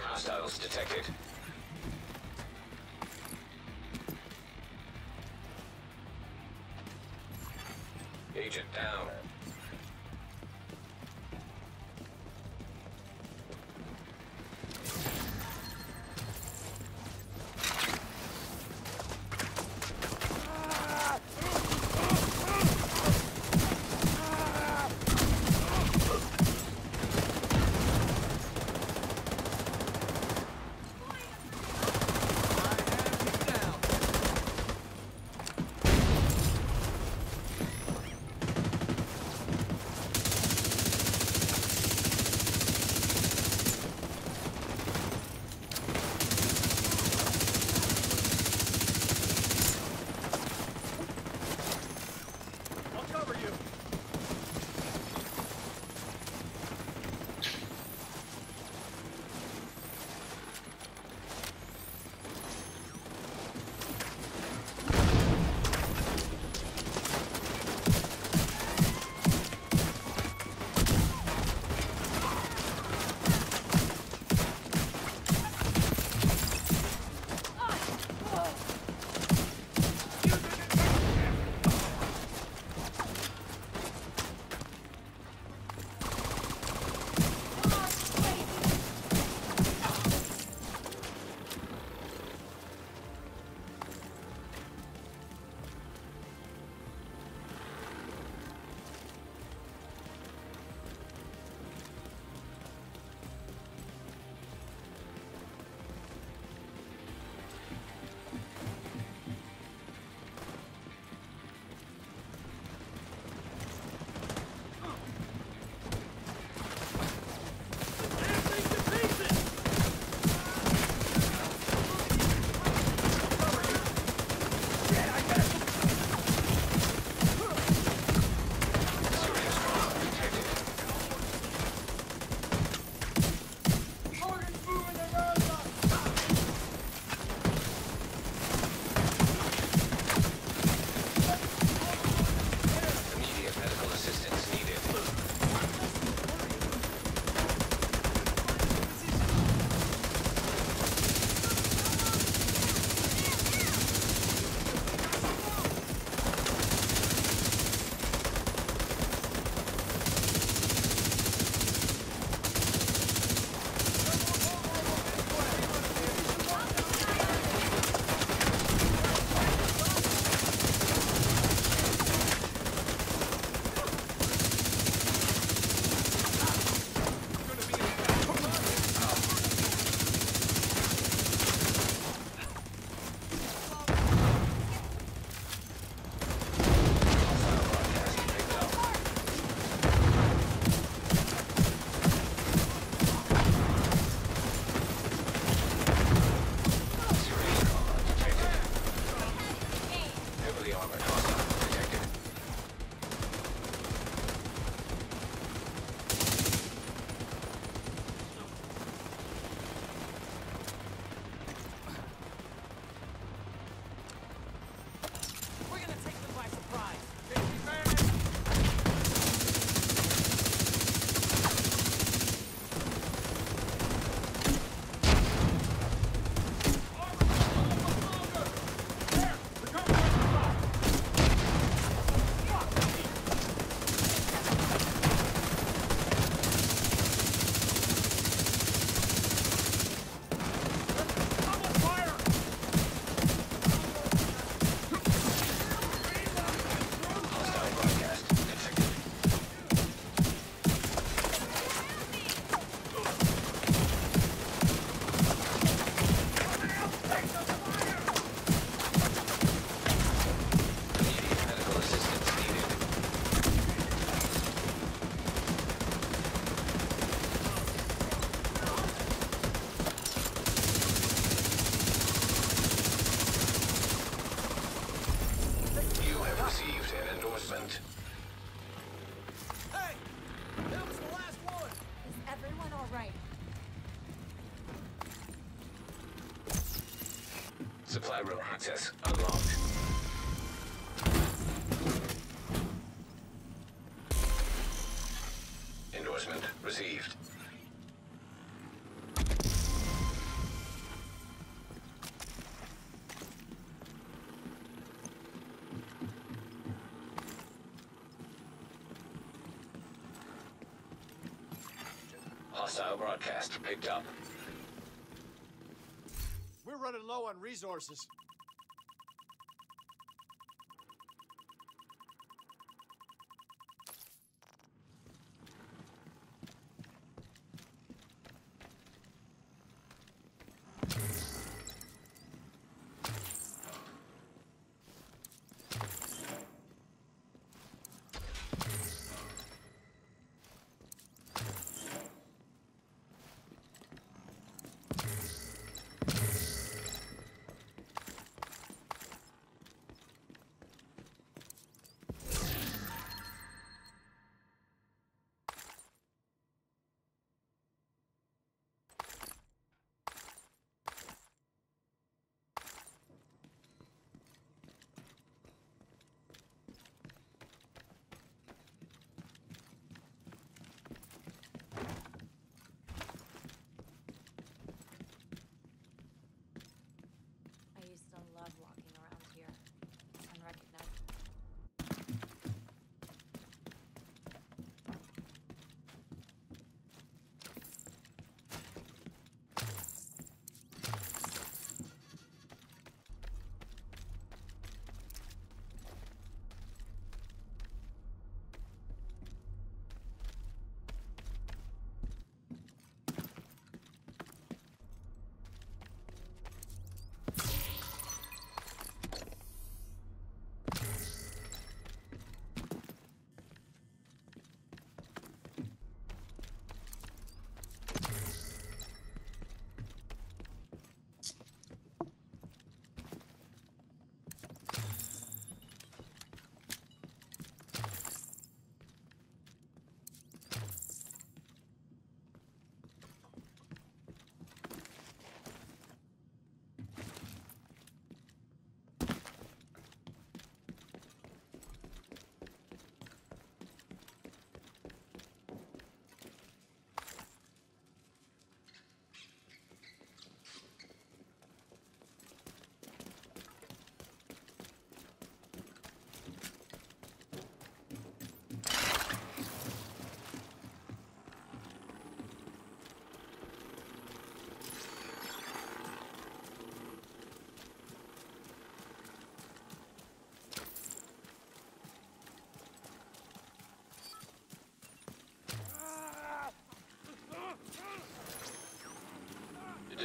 hostiles detected. Hostile broadcast picked up. We're running low on resources.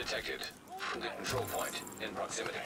Detected. from The control point in proximity.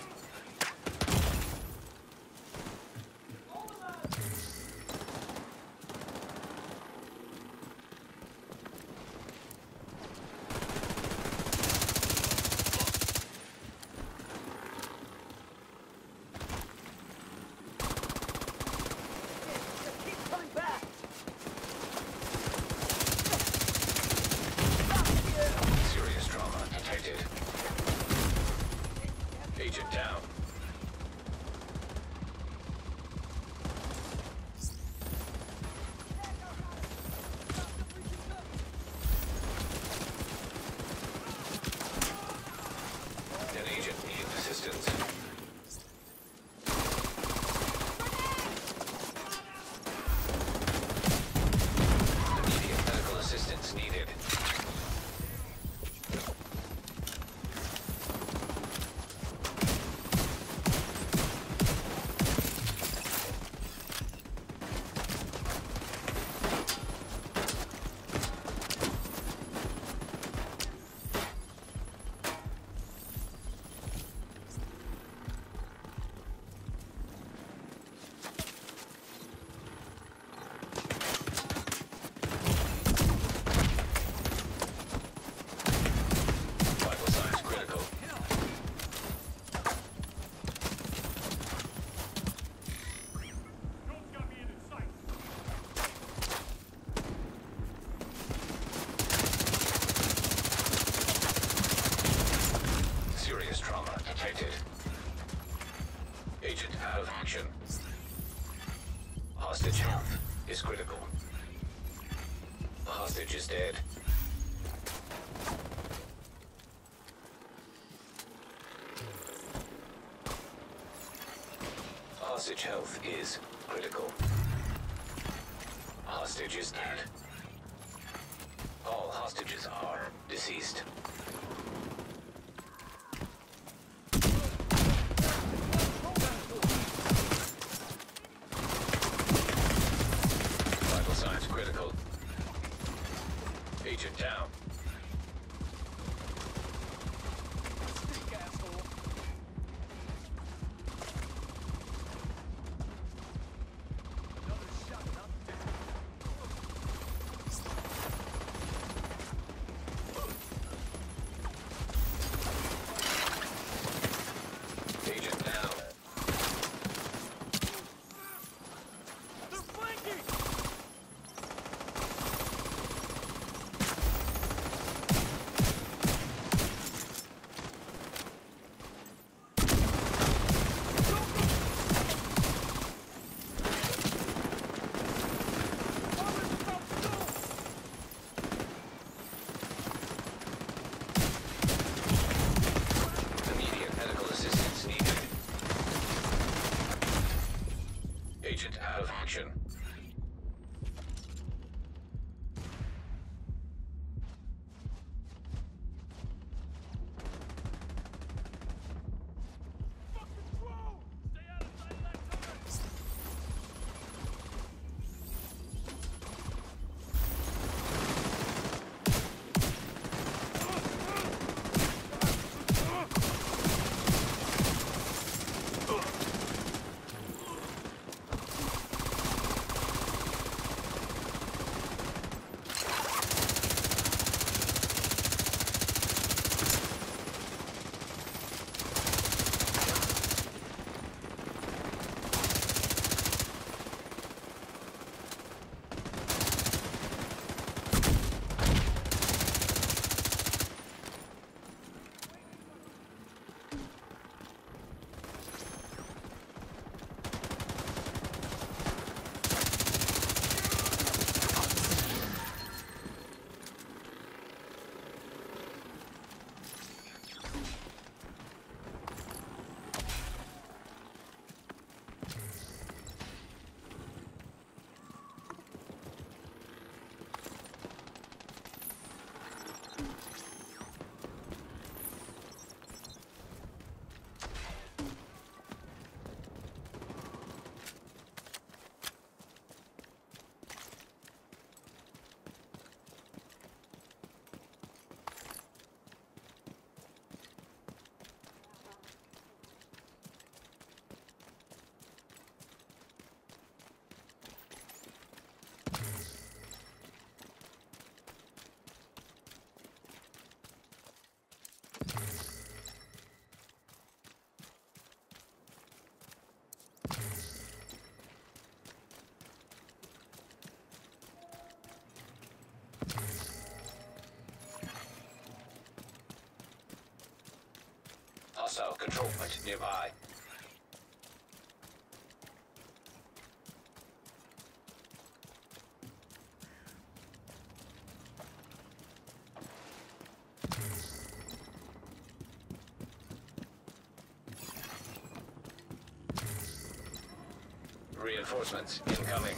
Hostage health is critical. Hostage is dead. All hostages are deceased. Hostile control point nearby. Reinforcements incoming.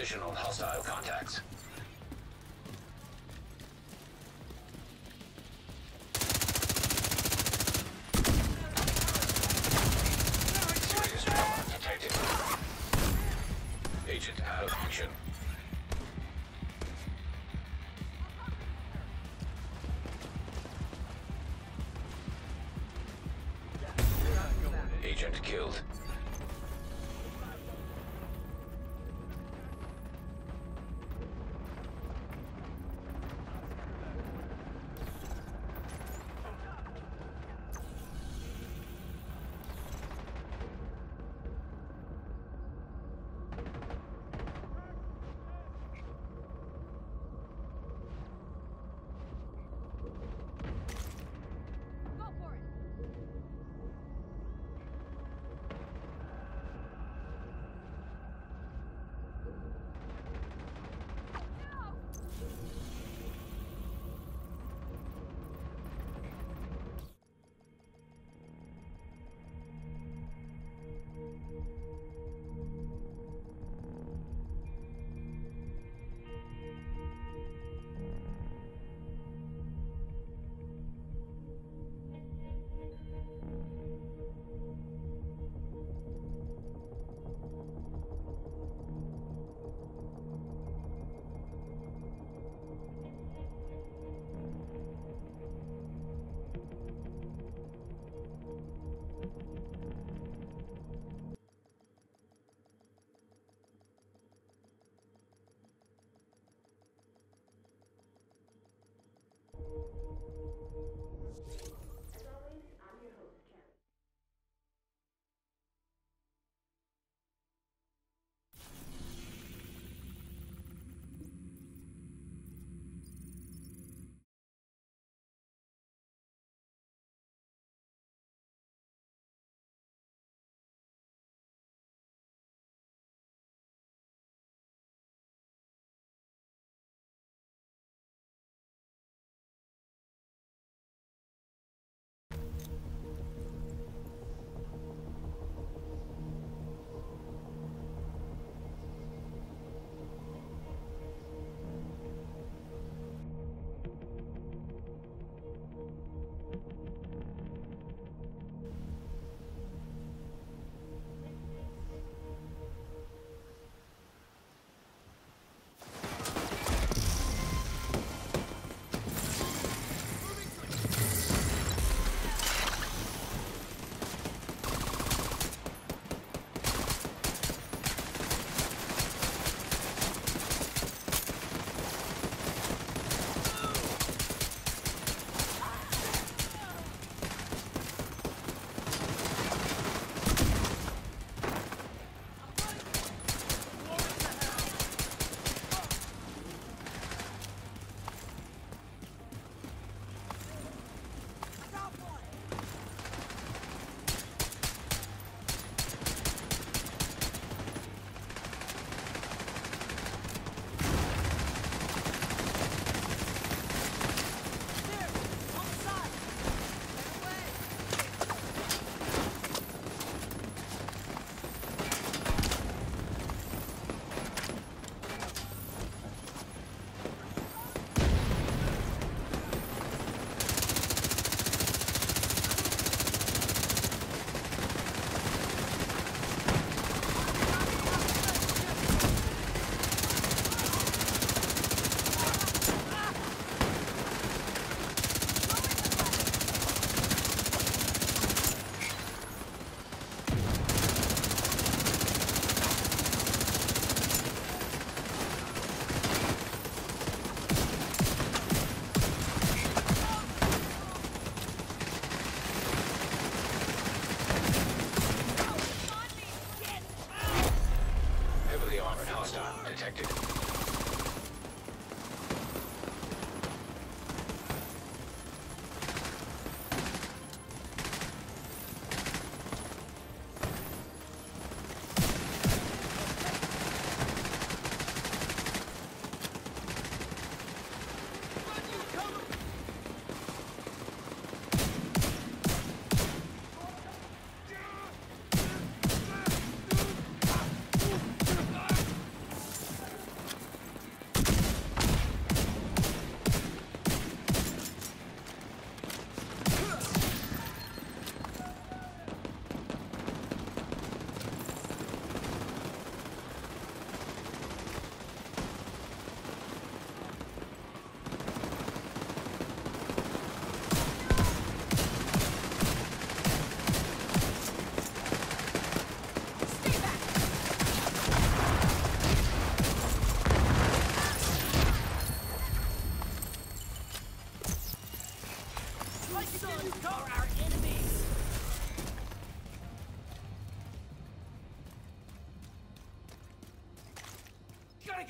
Additional hostile contacts.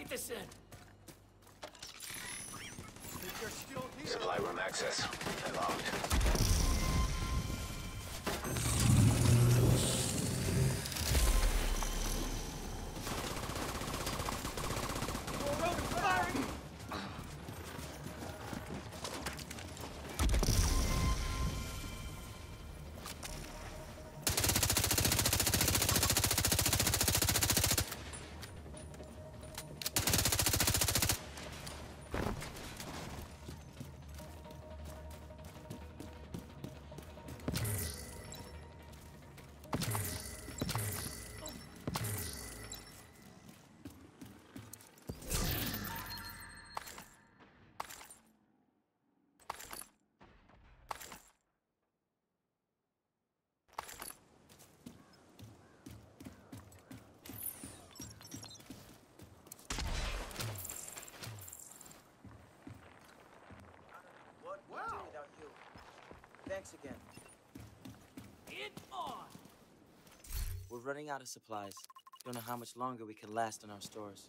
Get this in. Still here. Supply room access unlocked. Running out of supplies. Don't know how much longer we can last in our stores.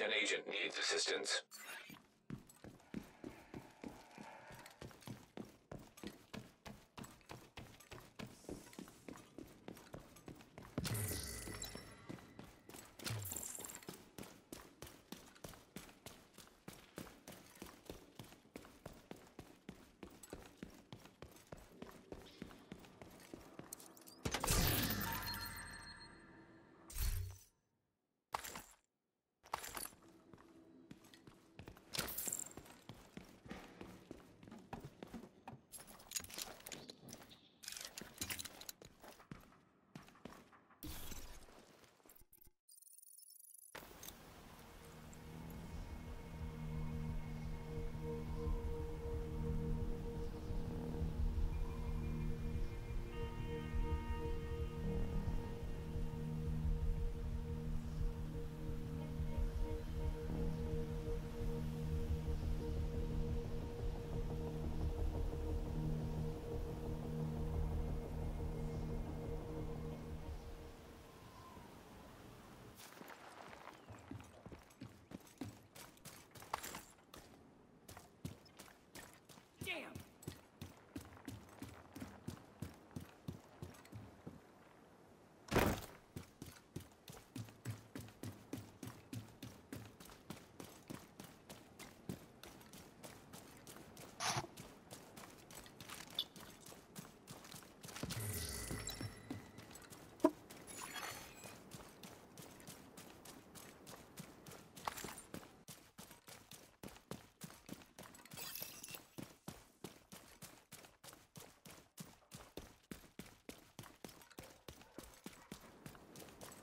An agent needs assistance.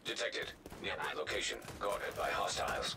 Detected. Nearby location guarded by hostiles.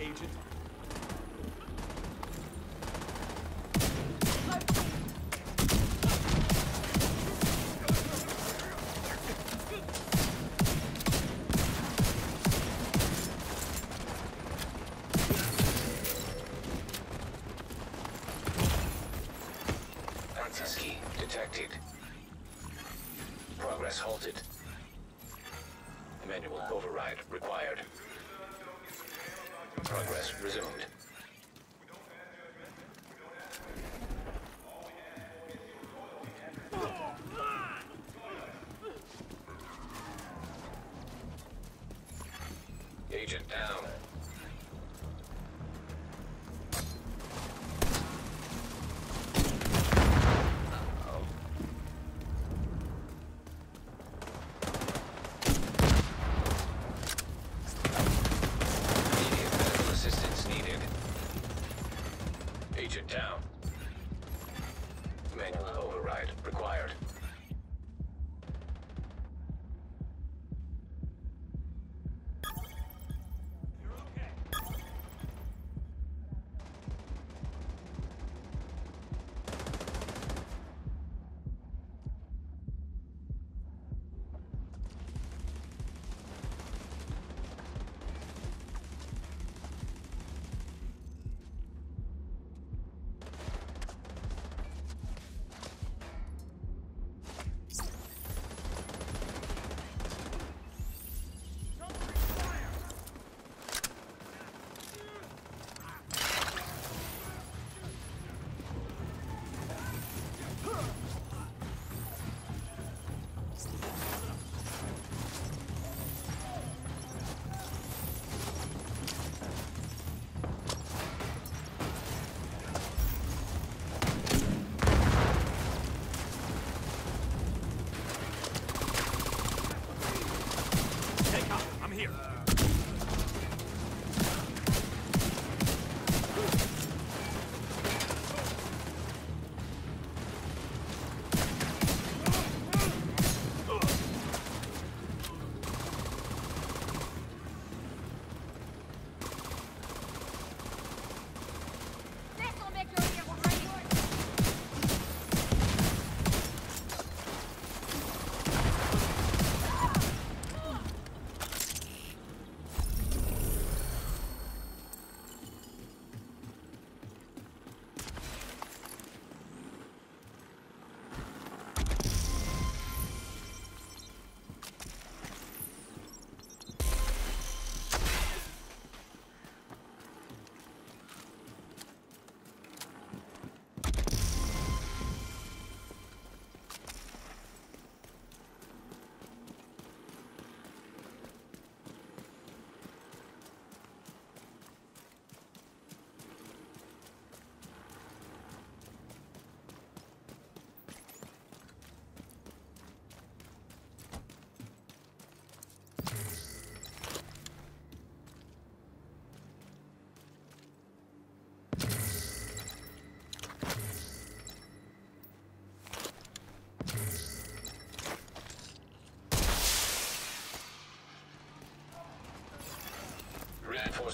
Agent. Detected. Progress halted. Manual override required. Progress resumed.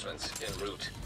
Reinforcements en route.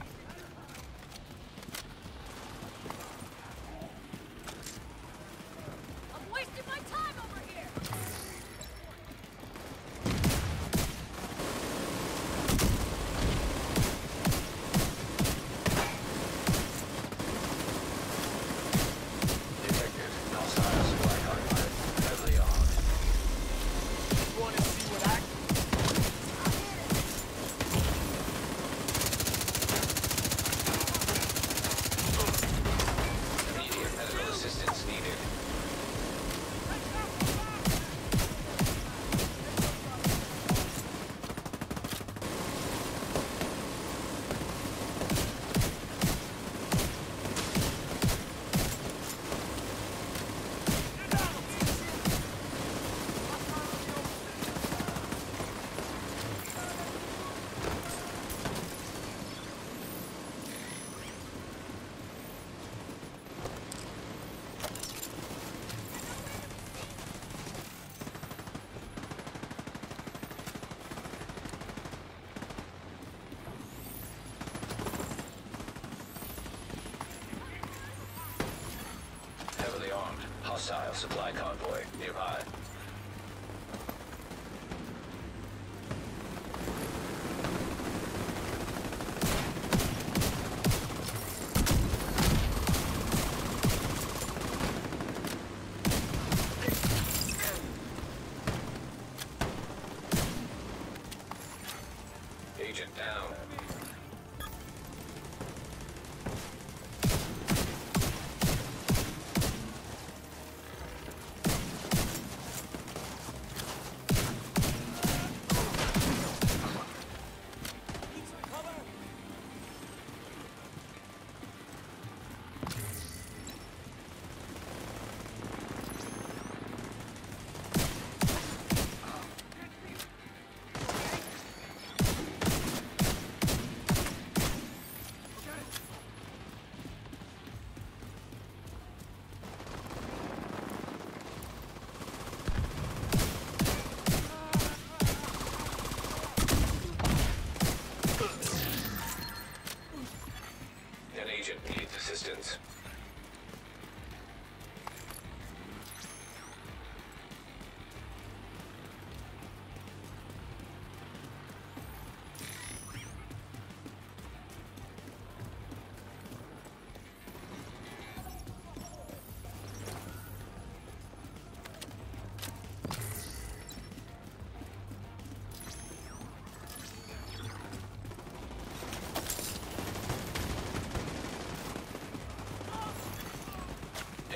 missile supply convoy nearby.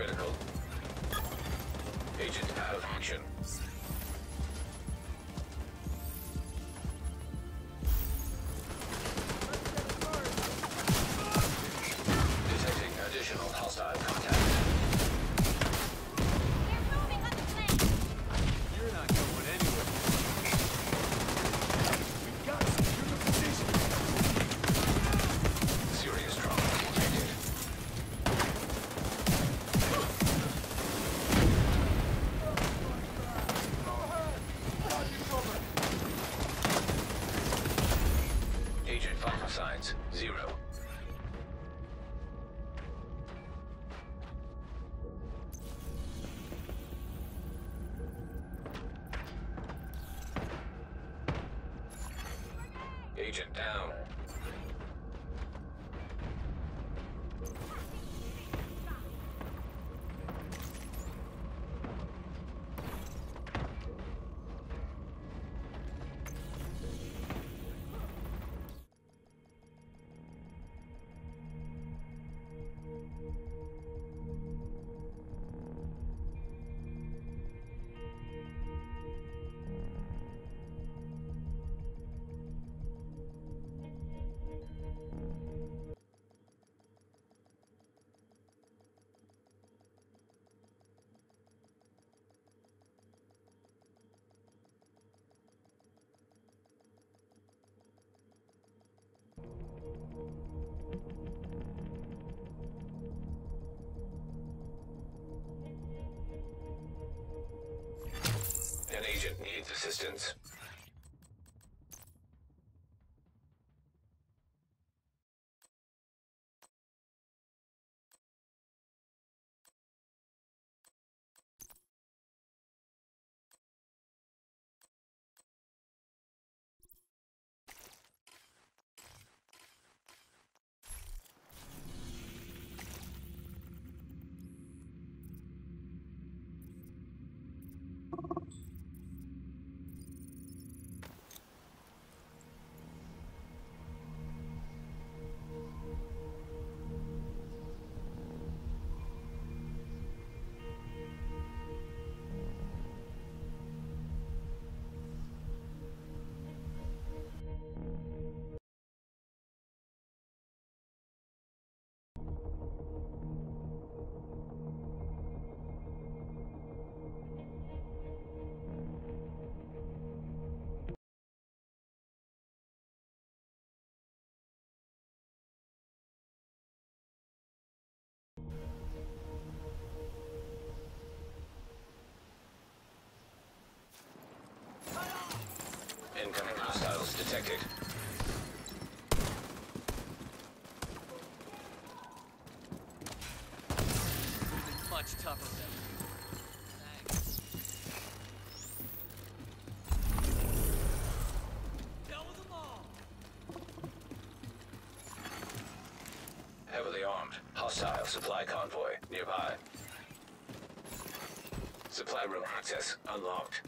Critical. Agent out of action. An agent needs assistance. Hostile supply convoy nearby. Supply room access unlocked.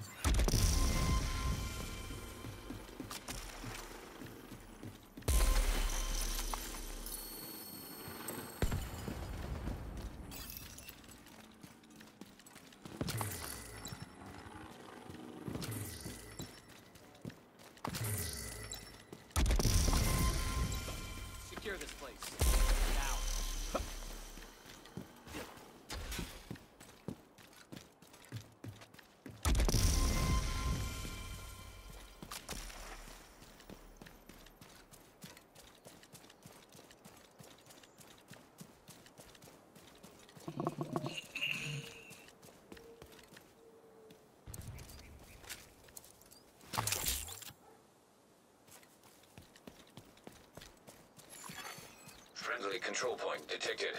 Detected.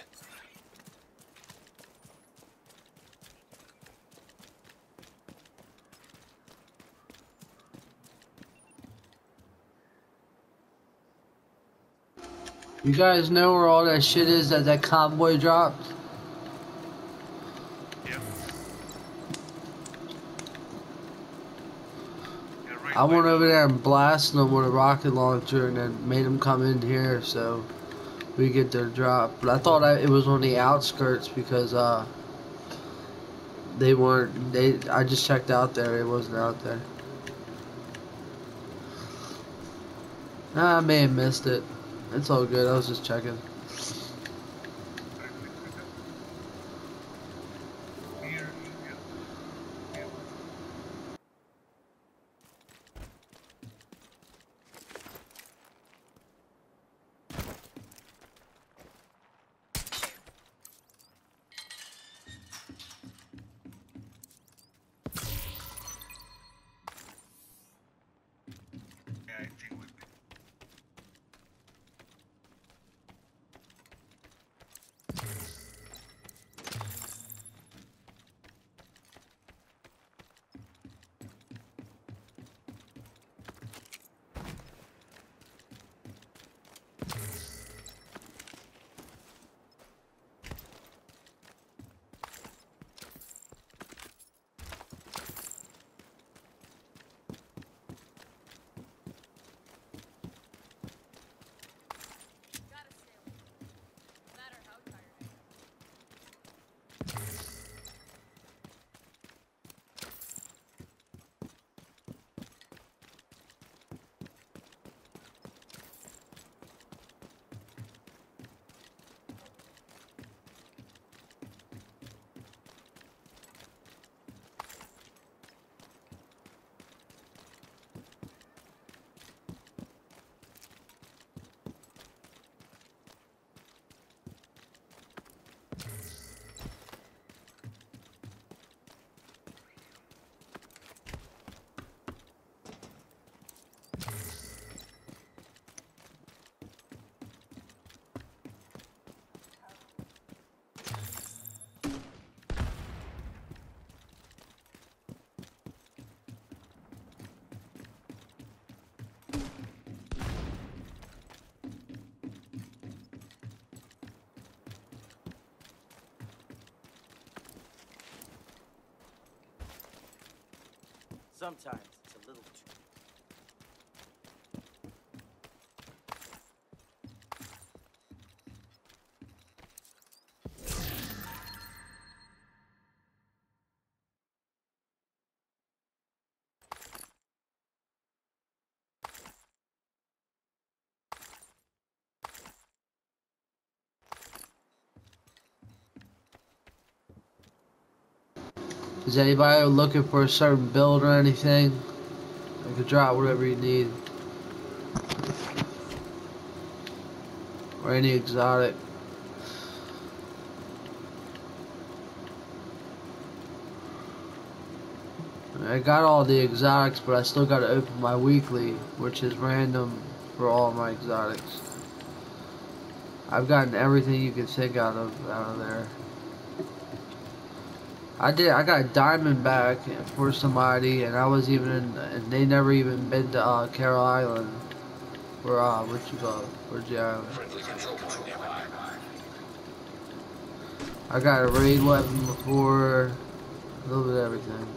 You guys know where all that shit is that that convoy dropped? Yep. Yeah, I went over there and blasted them with a rocket launcher and then made them come in here, so we get their drop. But I thought I, it was on the outskirts because uh they weren't. They I just checked out there. It wasn't out there. I may have missed it. It's all good. I was just checking. Sometimes it's a little too. Is anybody looking for a certain build or anything? I could drop whatever you need. Or any exotic. I got all the exotics, but I still gotta open my weekly, which is random for all my exotics. I've gotten everything you can think out of out of there. I did. I got a Diamondback for somebody, and I was even, in, and they never even been to uh, Carol Island. Or uh, what you call it? Island. I got a raid weapon before, a little bit of everything.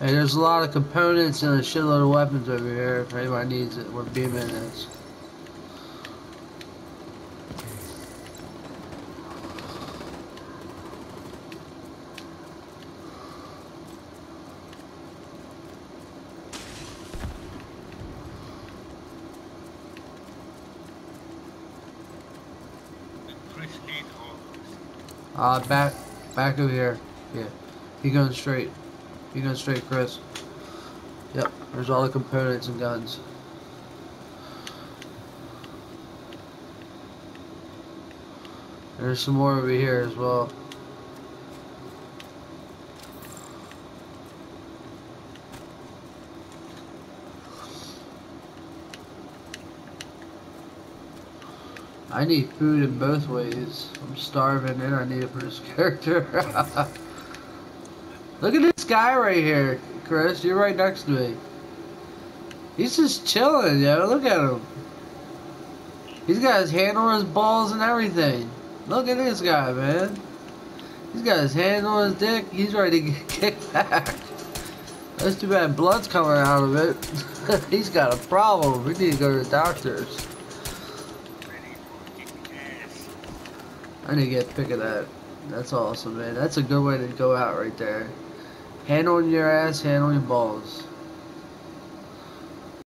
Hey, there's a lot of components and a shitload of weapons over here. If anybody needs it, where Beeman is. Uh, back, back over here. Yeah, he going straight. He going straight, Chris. Yep, there's all the components and guns. There's some more over here as well. I need food in both ways. I'm starving and I need it for this character. Look at this guy right here, Chris. You're right next to me. He's just chilling, yo. Look at him. He's got his hand on his balls and everything. Look at this guy, man. He's got his hand on his dick. He's ready to get kicked back. That's too bad blood's coming out of it. He's got a problem. We need to go to the doctors. I need to get a pic of that. That's awesome, man. That's a good way to go out right there. Hand on your ass, hand on your balls.